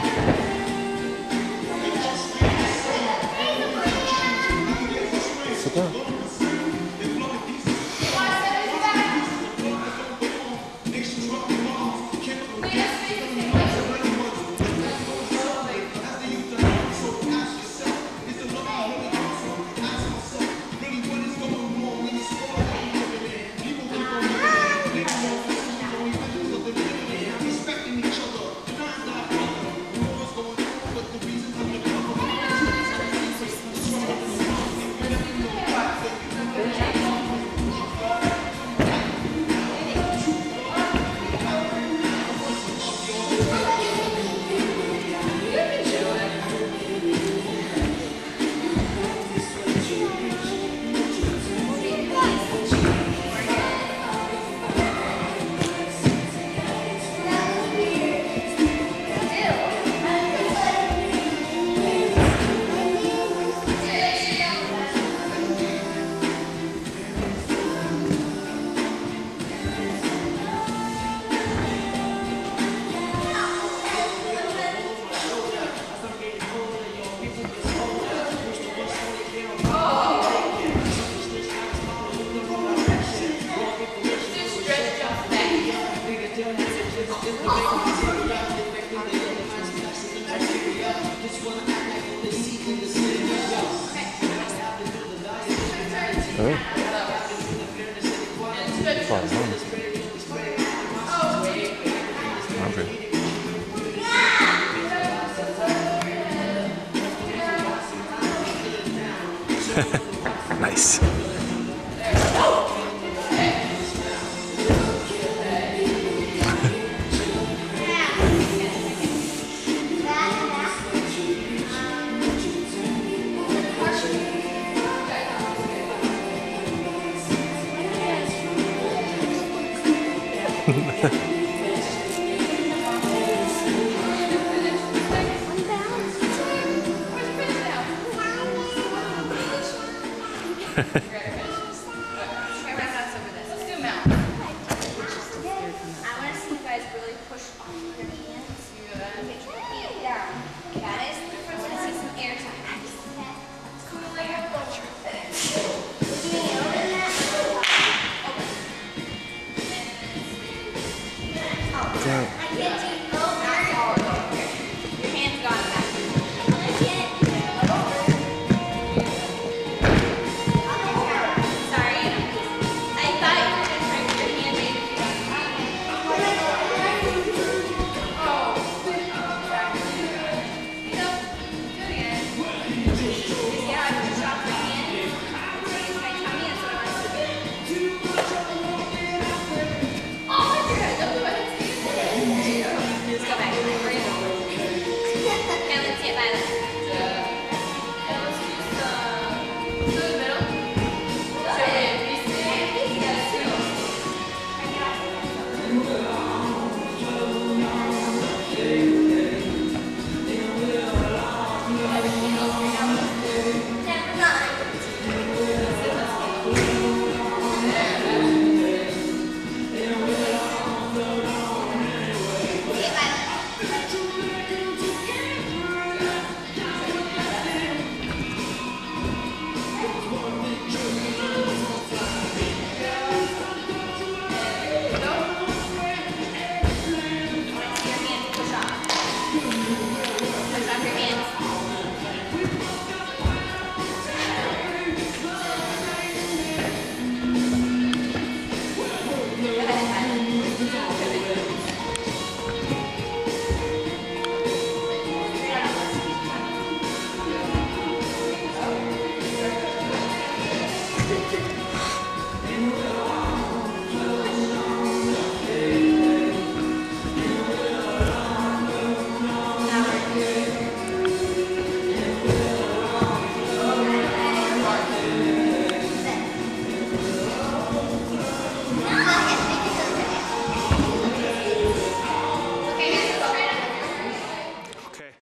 sit Fun. Okay. nice. Time. Can't do